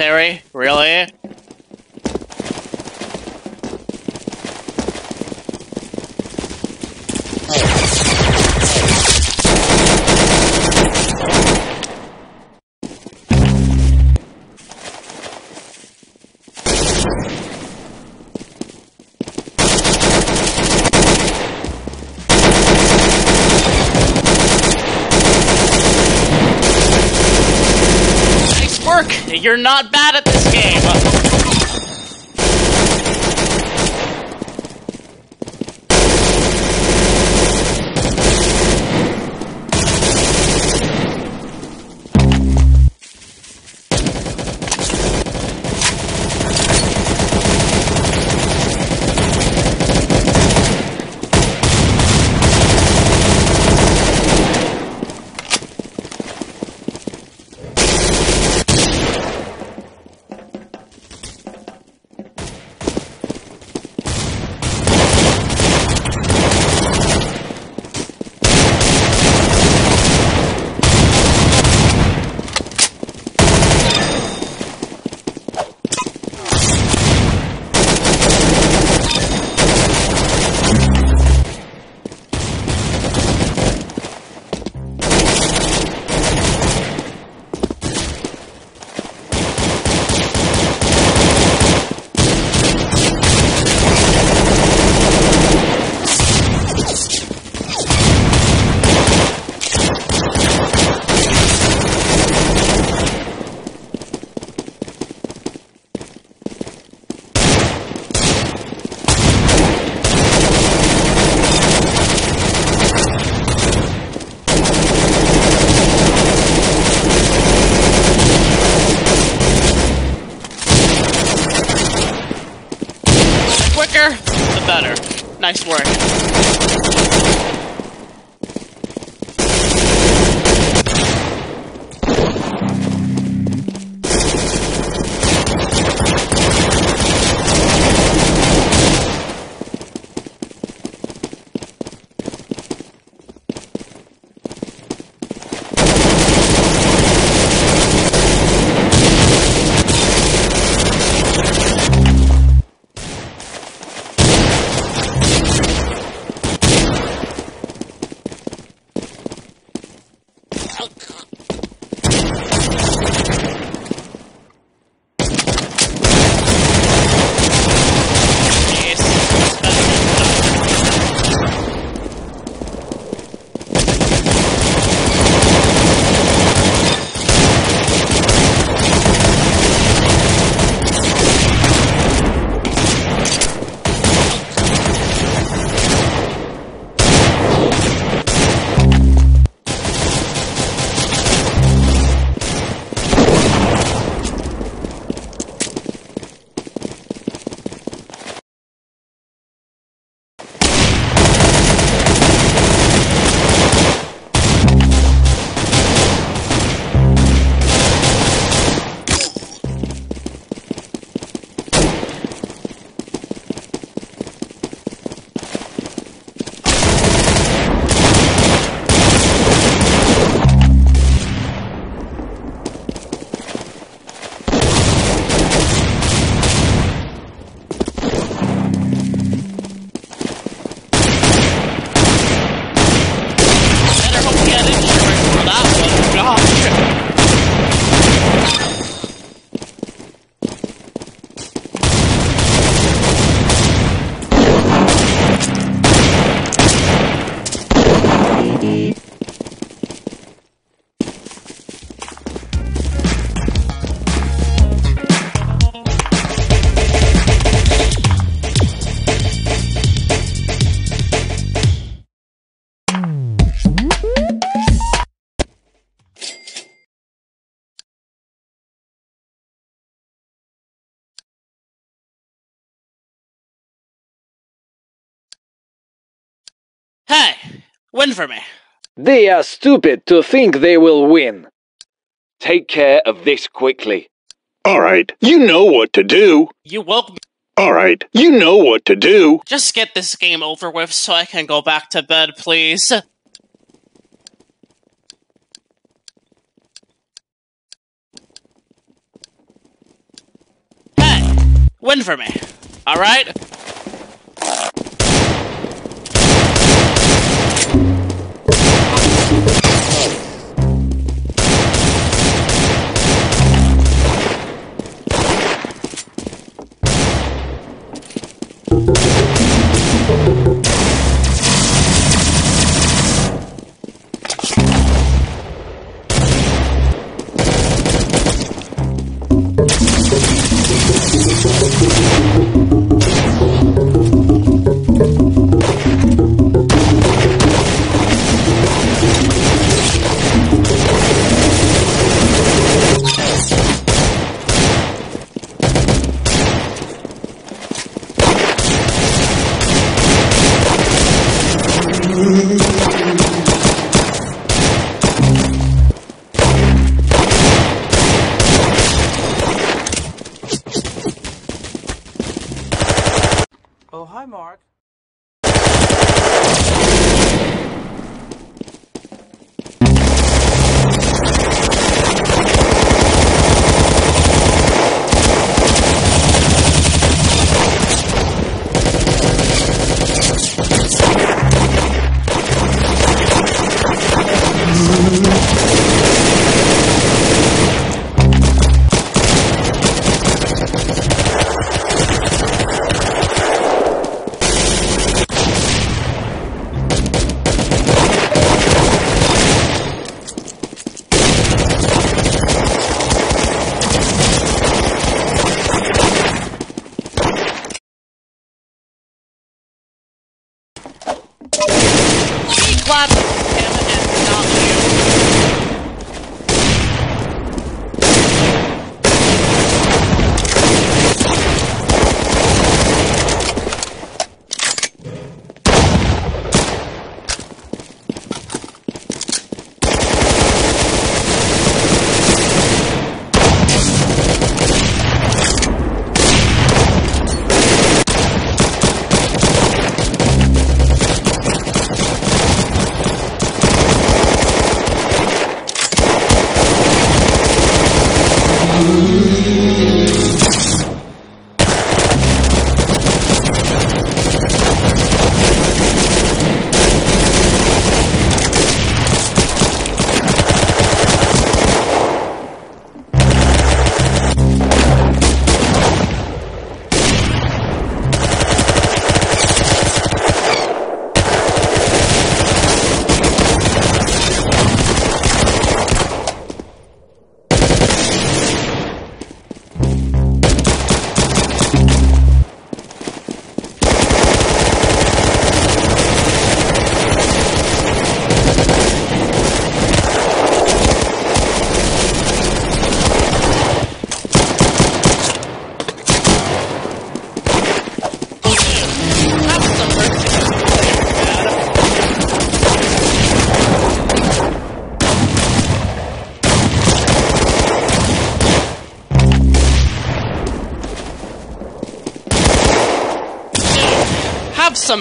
Terry? Really? Nice work! You're not bad at this game! The quicker, the better. Nice work. Hey, win for me. They are stupid to think they will win. Take care of this quickly. Alright, you know what to do. You woke me. Alright, you know what to do. Just get this game over with so I can go back to bed, please. Hey, win for me. Alright? Amém. Be Have some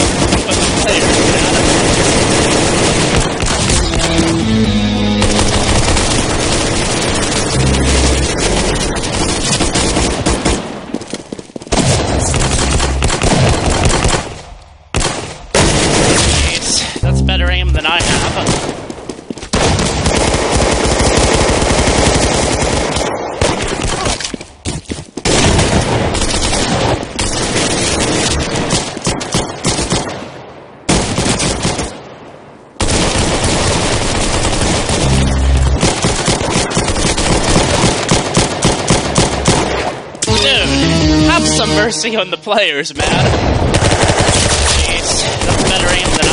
that's better aim than I have. Have some mercy on the players, man. Jeez, that's better aim than